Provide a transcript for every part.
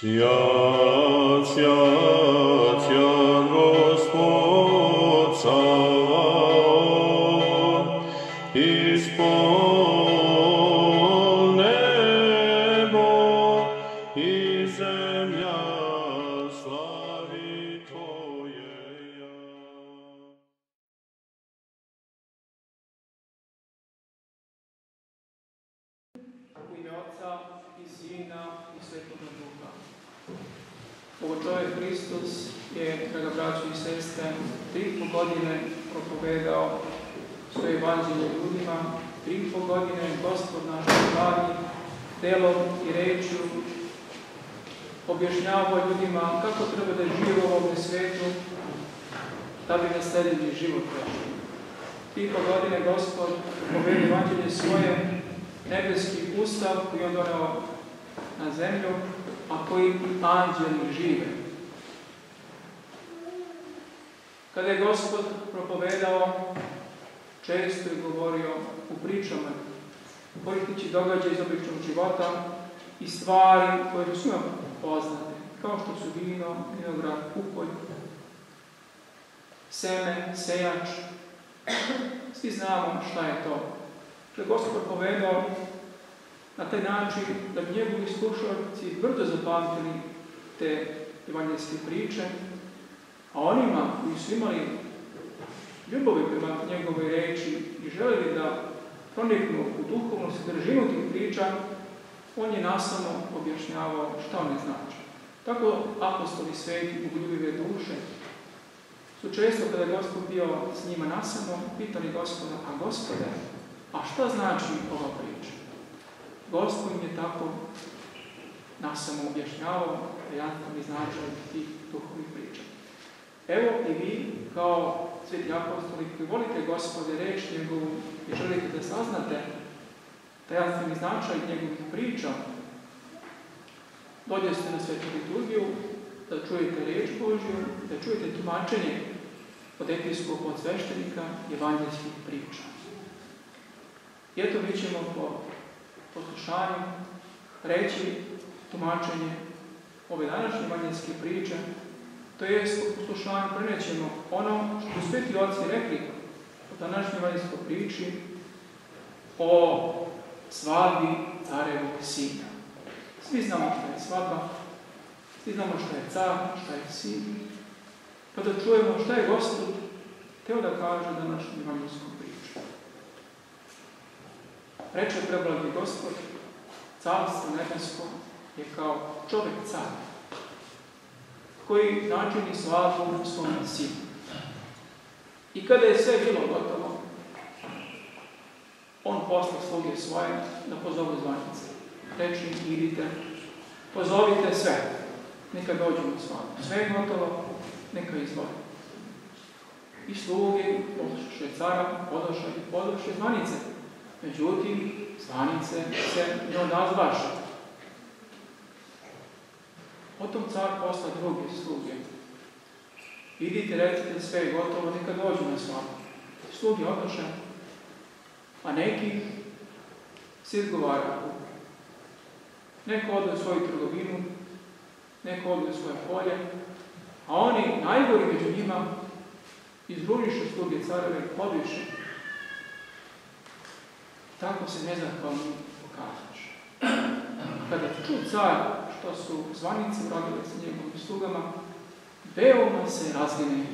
Sia, sia, je, draga braćo i sestre, tri i pol godine propovedao svoje evanđelje ljudima, tri i pol godine Gospod naš pravi delom i rečju objašnjavao ljudima kako treba da žive u ovom svetu da bi nasledili život večni. Tri i pol godine Gospod povede evanđelje svoje nebeski ustav koji je on donao na zemlju, a koji anđeli žive. Kada je Gospod propovedao, često je govorio u pričama, koristeći događaje iz običnog života i stvari koje su svima poznate, kao što su vino, vinograd, kupolj, seme, sejač. Svi znamo šta je to. Što je Gospod propovedao na taj način da bi njegovi slušalci brdo zapamtili te evangelske priče, a onima koji su imali ljubavi prema njegove reči i želeli da proniknu u duhovnu sadržinu tih priča, on je nasamo objašnjavao šta one znači. Tako apostoli sveti, ugljubive duše, su često kada je Gospod bio s njima nasamo, pitali Gospoda, a Gospode, a šta znači ova priča? Gospod im je tako nasamo objašnjavao jasno značaj tih duhovnih priča. Evo i vi, kao sveti apostoli koji volite Gospode reći njegovu i želite da saznate tajanstveni značaj njegovih priča, dođete na svetu liturgiju, da čujete reč Božju, da čujete tumačenje od episkopa, od sveštenika, evanđelskih priča. I eto mi ćemo po poslušanju reći tumačenje ove današnje evanđelske priče, to jest po poslušanju prenećemo ono što sveti oci rekli o današnjoj evanđelskoj priči o svadbi carevog sina. Svi znamo što je svadba, svi znamo što je car, što je sin, pa da čujemo šta je Gospod teo da kaže današnju evanđelsku priču. Reče preblagi Gospod, carstvo nebesko je kao čovjek car, koji načini svadbu svom sinu. I kada je sve bilo gotovo, on posla sluge svoje da pozovu zvanice. Reči idite, pozovite sve, neka dođu na svadbu. Sve je gotovo, neka izvoli. I sluge, posluše cara, podoše, podoše zvanice. Međutim, zvanice se ne odazvaše. Potom car posla druge sluge. Idite, recite, sve je gotovo, neka dođu na svadbu. Sluge odoše, a neki se izgovaraju. Neko ode svoju trgovinu, neko ode svoje polje, a oni, najgori među njima, izružiše sluge careve i pobiše. Tako se nezahvalno pokazaš. Kada ču car što su zvanice uradile sa njegovim slugama, veoma se razginio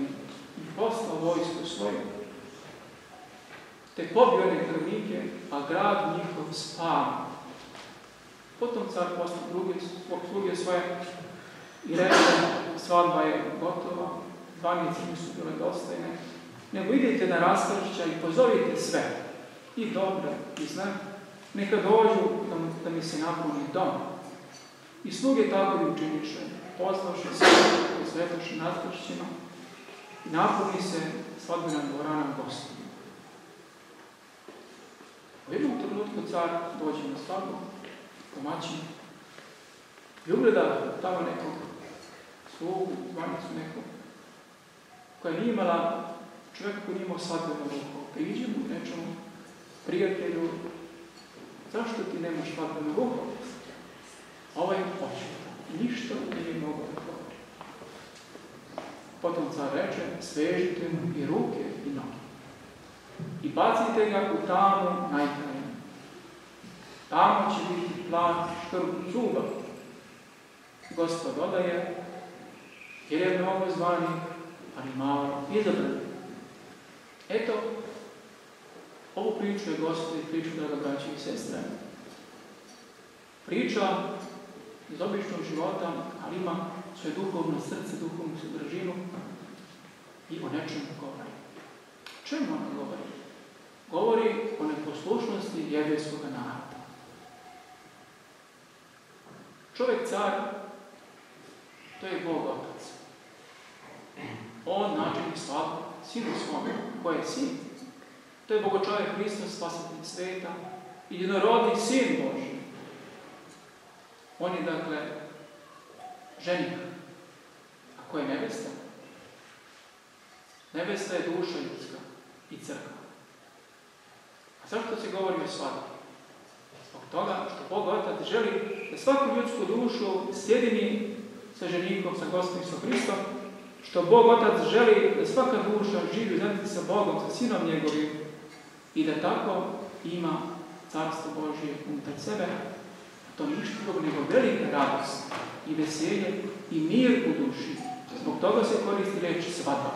i poslao vojsku svoju. Te pobio one krvnike, a grad njihov spava. Potom car poslao druge sluge svoje i rekao, svadba je gotova, zvanice nisu bile dostajne, nego idite na raskršća i pozovite sve, i dobre, i zna, neka dođu da, mi se napuni dom. I sluge tako i učiniše, pozvaše sve i svetoše raskršćima, i napuni se svadbena dvorana gostima. U jednom trenutku car dođe na svadbu, domaćin, i ugleda tamo nekog slugu, zvanicu nekog, koja nije imala čovjeka koji nije imao svadbeno ruho. Priđe mu i reče mu, prijatelju, zašto ti nemaš svadbeno ruho? Ovaj hoće. ništa nije mogao da govori. Potom car reče, svežite mu i ruke i noge i bacite ga u tamu najkrajnju. Tamo će biti plan škrb zuba. Gospod dodaje, jer je mnogo zvani, ali malo izabran. Eto, ovu priču je Gospod i priču, draga braći i sestre. Priča iz običnog života, ali ima svoje duhovno srce, duhovnu sadržinu i o nečemu govori. Čemu ona govori? Govori o neposlušnosti jevrijskog naroda. Čovjek car, to je Bog otac. On načini slavu sinu svome. Ko je sin? To je Bogo čovjek Hristos, sveta, jedinorodni sin Boži. On je, dakle, ženik. A ko je nebesta? Nebesta je duša ljudska i crkva. A zašto se govori o svadbi? Zbog toga što Bog Otac želi da svaku ljudsku dušu sjedini sa ženikom, sa Gospodom sa Hristom, što Bog Otac želi da svaka duša živi zajedno sa Bogom, sa Sinom njegovim i da tako ima Carstvo Božije unutar sebe, to ništa drugog nego velika radost i veselje i mir u duši. Zbog toga se koristi reč svadba.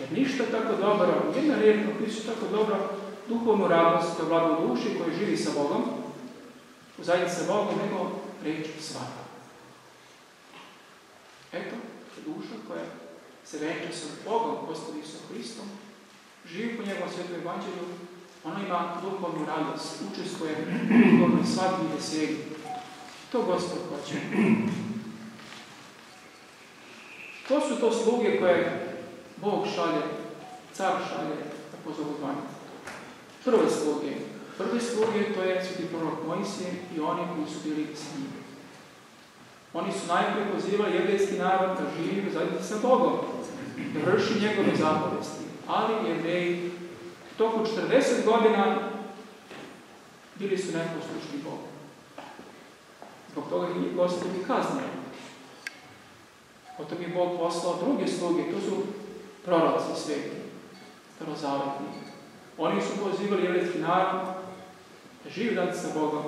Jer ništa tako dobro, jedna riječ opisuje tako dobro duhovnu radost koja vlada duši, koji živi sa Bogom, u zajednici sa Bogom, nego reč svadba. Eto, duša koja se veče sa Bogom, postavi sa Hristom, živi po njegovom svetom evanđelju, ona ima duhovnu radost, učestvuje svadbi i veselju. To Gospod hoće. Ko su to sluge koje Bog šalje, car šalje pozovu zvanicu? Prve sluge. Prve sluge to je sveti prorok Mojsije i oni koji su bili s njim. Oni su najprije pozivali jevrijski narod da živi zajedno sa Bogom, da vrši njegove zapovesti. Ali jevreji toku 40 godina bili su neposlušni Bogu. Zbog toga ih Gospod i kaznio. Potom je Bog poslao druge sluge, to su proroci sveti, starozavetni. Oni su pozivali jevrijski narod da živi dan sa Bogom,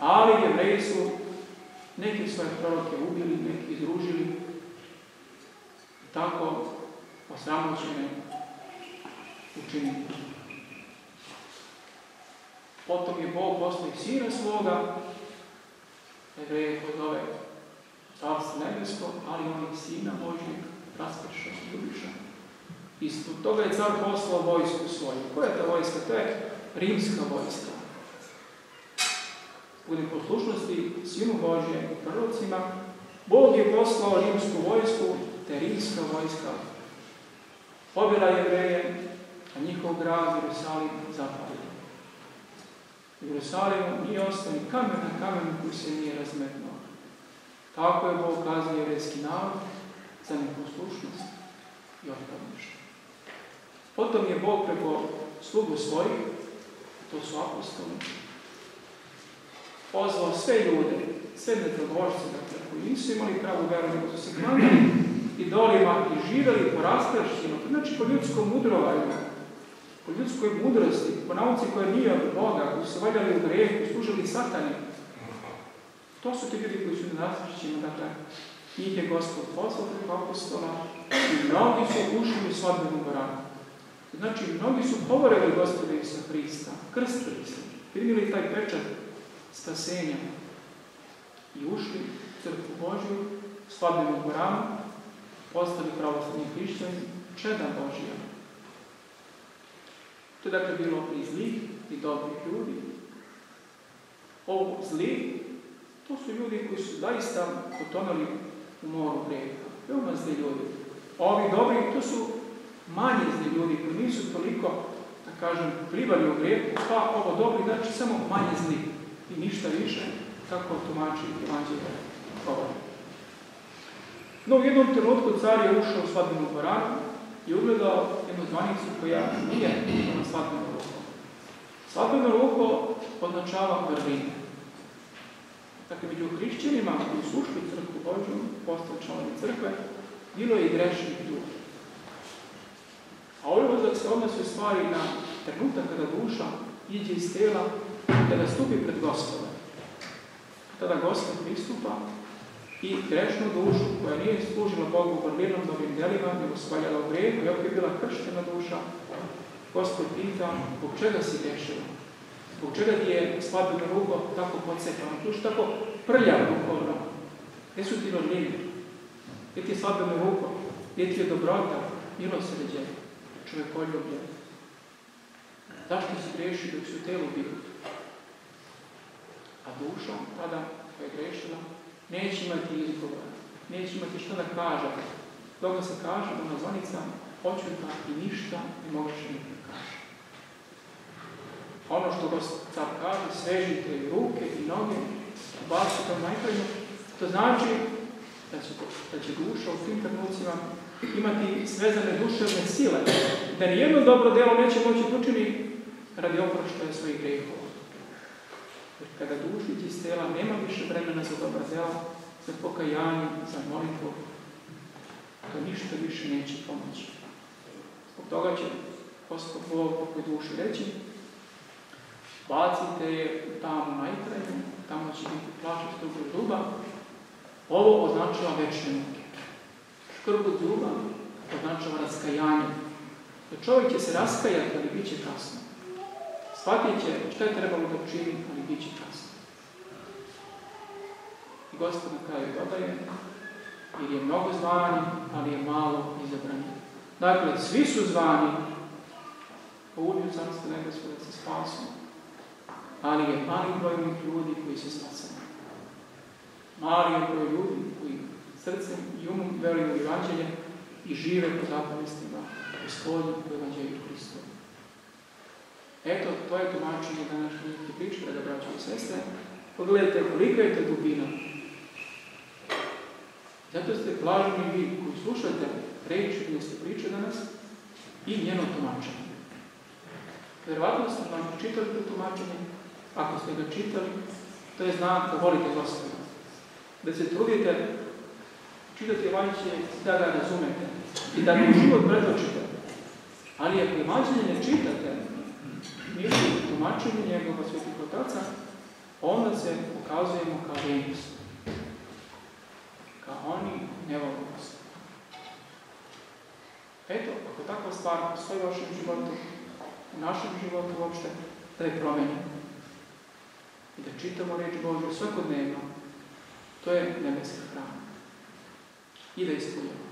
ali jevreji su neki svoje proroke ubili, neki izružili, i tako osramoćene učinili. Potom je Bog poslao i sina svoga, Jevreje pozove Carstvo nebesko, ali on je sina Božjeg, rasprša i ljubiša. I toga je car poslao vojsku svoju. Koja je ta vojska? To je rimska vojska. U neposlušnosti svima Božje i prorocima, Bog je poslao rimsku vojsku, te rimska vojska pobjela jevreje, a njihov grad Jerusalim zapalio. Jerusalimu nije ostao kamen na kamenu koji se nije razmetnuo. Tako je Bog kazao jevrejski narod za neposlušnost i otpadništvo. Potom je Bog preko slugu svojih, to su apostoli, pozvao sve ljude, sve nedobožce, dakle, koji nisu imali pravu veru, nego su se idolima i živjeli po rasprašćima, znači po ljudskom mudrovanju, po ljudskoj mudrosti, po nauci koja nije od Boga, koji su valjali u grehu, služili satani. To su ti ljudi koji su na rasprašćima, dakle, njih je Gospod poslao preko apostola i mnogi su ušli u svadbenu boranu. Znači, mnogi su povorili Gospoda Isusa Hrista, krstili se, primili taj pečat spasenja i ušli u crkvu Božju, svadbenu boranu, postali pravoslavni hrišćani, čeda Božija. To je dakle bilo i zlih i dobrih ljudi. Ovo zli, to su ljudi koji su zaista potonali u moru greha. Veoma zli ljudi. Ovi dobri, to su manje zli ljudi koji nisu toliko, da kažem, plivali u grehu, pa ovo dobri znači samo manje zli i ništa više, kako tumači Evanđelje govori. No, u jednom trenutku car je ušao u svadbenu dvoranu i ugledao jednu zvanicu koja nije na svadbeno ruko. Svadbeno ruko označava prvine. Dakle, među hrišćanima koji su ušli članovi crkve, bilo je i grešnih. A odlazak se odnosi u stvari na trenutak kada duša iđe iz tela, kada stupi pred gospodom. Tada gospod pristupa i grešnu dušu koja nije služila Bogu vrlinom dobrim delima, nego spaljala u grehu, iako je bila krštena duša, gospod pita, zbog čega si grešila? Zbog čega ti je slabilo ruko tako pocepano, duš tako prljav duhovno? Gdje su ti vrline? Gdje ti je slabilo ruko? Gdje ti je dobrota, milosređe, čovjekoljublje? Zašto si greši dok si u telu? A duša, tada koja je grešila, neće imati izgovora, neće imati što da kaže. Dok se kaže da na zvonica očuta i ništa ne možeš nikada kaže. Ono što go car kaže, svežite i ruke i noge, bacite u najkrajnu, to znači da će, da će duša u tim trenucima imati svezane duševne sile, da nijedno dobro delo neće moći učini radi oproštaja svojih grehova. Jer kada duši iz tela nema više vremena za dobra dela, za pokajanje, za molitvu, to ništa više neće pomoći. Zbog toga će Gospod Bog pokoj duši reći, bacite je tamo najkrajnju, tamo će biti plačet od zuba. Ovo označava večne muke. Škrb od zuba označava raskajanje. Jer čovjek će se raskajati, ali bit će kasno. Shvatit će što je trebalo da učini, ali bit će kasno. I Gospod na kraju dodaje, jer je mnogo zvani, ali je malo izabrani. Dakle, svi su zvani, po uđu carstva nebesko da se spasu, ali je mali broj ljudi koji se spasaju. Mali je broj ljudi koji srcem i umom evanđelje i žive po zapovestima gospodinu evanđelju Hristovu. Eto, to je tumačenje današnje priče, da braćo sestre. Pogledajte kolika je to dubina. Zato ste blaženi vi koji slušate reči gdje ste priče danas i njeno tumačenje. Verovatno ste vam čitali to tumačenje. Ako ste ga čitali, to je znak da volite Gospoda. Da se trudite čitati evanđelje da ga razumete i da ga u život pretočite. Ali ako evanđelje ne čitate, mišljenje tumačenje njegova svetih otaca, onda se pokazujemo kao venus. Kao oni ne vole Eto, ako takva stvar postoji u vašem životu, u našem životu uopšte, da je promenjeno. I da čitamo reč Božju svakodnevno, to je nebeska hrana. I da ispunjamo.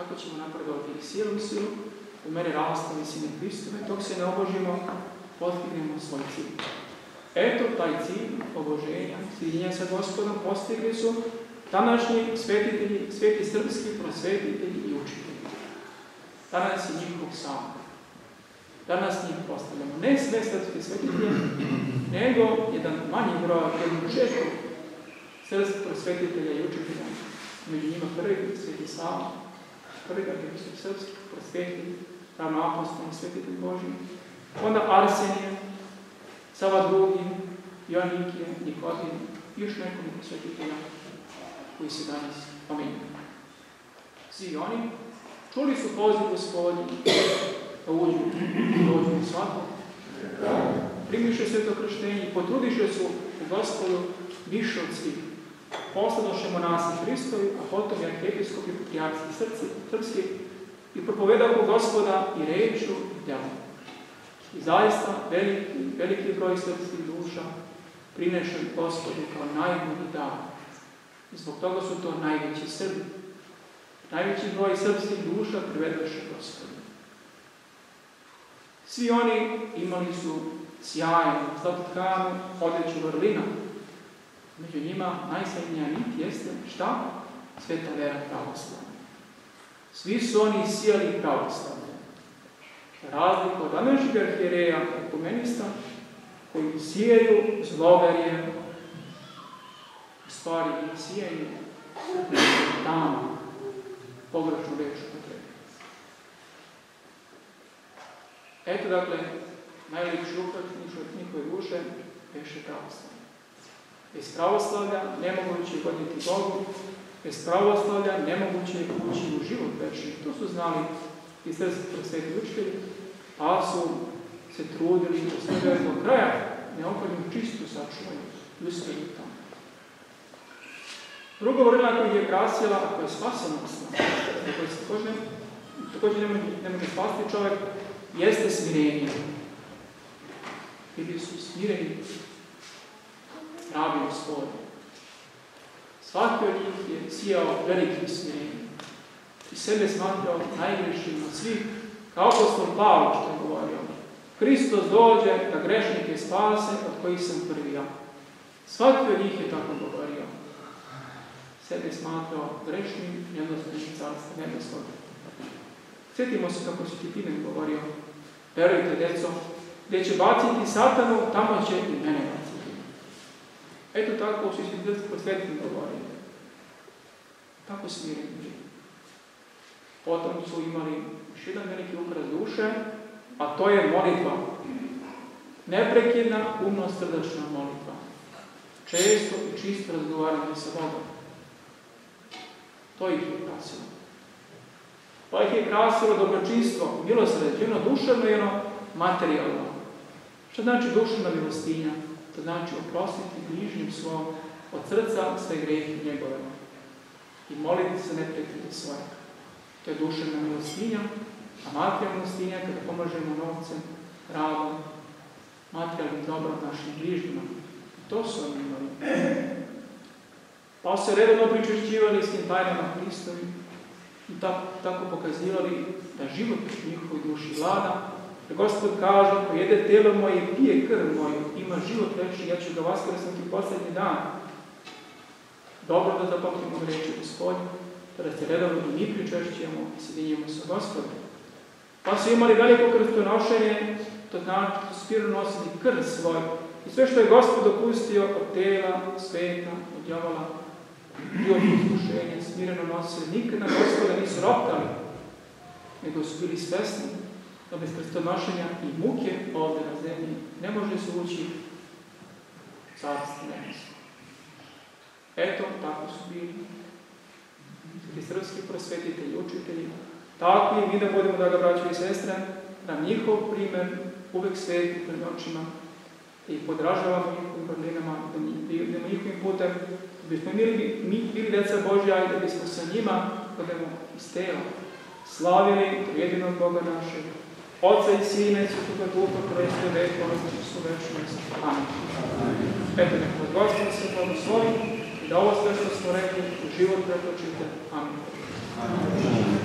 Tako ćemo napredovati i silu i u mene rasta visine Hristove, dok se ne obožimo, postignemo svoj cilj. Eto, taj cilj oboženja, sjedinja sa gospodom, postigli su današnji svetitelji, sveti srpski prosvetitelji i učitelji. Danas je njihov sam. Danas njih postavljamo. Ne sve srpske svetitelje, nego jedan manji broj, jedan šestu srpskih prosvetitelja i učitelja. Među njima prvi sveti sam, prvi su srpski prosvetitelj, ravno apostolni svetitelj Boži. Onda Arsenije, Sava drugi, Joannikije, Nikodim i još nekoliko svetitelja koji se danas pomenju. Svi oni čuli su poziv gospodin da uđu, dođu u svako, primiše sveto krštenje i potrudiše su u gospodu više od svih. Posladoše monasi Hristovi, a potom i arhijepiskopi patrijarski srci, srpski, i propovedao gospoda i reču i djelom. I zaista veliki, veliki broj srpskih duša prinešen gospodu kao najbolji dar. I zbog toga su to najveći Srbi. Najveći broj srpskih duša privedoše gospodu. Svi oni imali su sjajnu, zlattkanu, odjeću vrlina. Među njima najsrednija nit jeste šta? Sveta vera pravoslavna. Svi su oni sijali pravoslavne. Razliku od današnjeg arhijereja ekumenista koji sijaju zloverje, u stvari sijaju tamo pogrešnu reč. Eto dakle, najljepši upratniš od njihove duše veše pravoslavlje. Bez pravoslavlja nemoguće goditi Bogu Bez pravoslavlja nemoguće je ući u život večni. To su znali i srpski učitelji, pa su se trudili da sve do kraja neophodnu čistu sačuvaju, uspjeli tamo. Drugo vrlina koji je krasila, a koja je spasonosna, za koje se također, također ne može, ne spasti čovjek, jeste smirenje. Bili su smireni, rabi gospodin. Svaki od njih je sijao velikim smirenjem i sebe smatrao najgrešnijim od svih, kao apostol Pavlo što je govorio. Hristos dođe da grešnike spase, od kojih sam prvi ja. Svaki od njih je tako govorio. Sebe smatrao grešnim, jednostavnim carstva nebeskog. Sjetimo se kako si Kitinen govorio. Verujte, deco, gdje će baciti satanu, tamo će i mene baciti. Eto tako su i posvetni govorili. Tako smireni bili. Potom su imali još jedan veliki ukras duše, a to je molitva. Neprekidna, umno srdačna molitva. Često i čisto razgovaranje sa Bogom. To ih je krasilo. Pa ih je krasilo dobročinstvo, milosrđe, jedno duševno i jedno materijalno. Što znači duševna milostinja? To znači oprostiti bližnjim svom od srca sve grehe njegove. I moliti se neprekidno svoje. To je duševna milostinja, a materijalna milostinja kada pomažemo novcem, radom, materijalnim dobrom našim bližnjima. To su oni imali. Pa se redovno pričešćivali s tim tajnama Hristovi i tako, tako pokazivali da život u njihovoj duši vlada. Gospod kaže, ko jede telo moje i pije krv moju, ima život večni, ja ću ga vaskrsnuti posljednji dan. Dobro da zapamtimo reći Gospodin, da se redovno mi pričešćujemo i sjedinjemo sa Gospodom. Pa su imali veliko krstonošenje, to znači spiru nosili krv svoj. I sve što je Gospod dopustio od tela, sveta, od djavala, bio poslušenje, smireno nosili. Nikad na Gospoda nisu roptali, nego su bili svesni da bez krstonošenja i muke ovdje na zemlji ne može se ući carstvo nebesko. Eto, tako su bili i srpski prosvetitelji, učitelji, tako i mi da budemo, da ga braću i sestre, da njihov primjer uvek sveti pred očima i podražavamo njihovim vrlinama, da idemo njihovim putem, da bismo mi bili deca Božja i da bismo sa njima, budemo iz tela, slavili jedinog Boga našeg, Oca i Sine, Svetoga Duha, veku, ono su večnost. Amen. Eto, neko od Gospoda se blagoslovi i da ovo sve što smo rekli u život pretočite. Amen. Amen.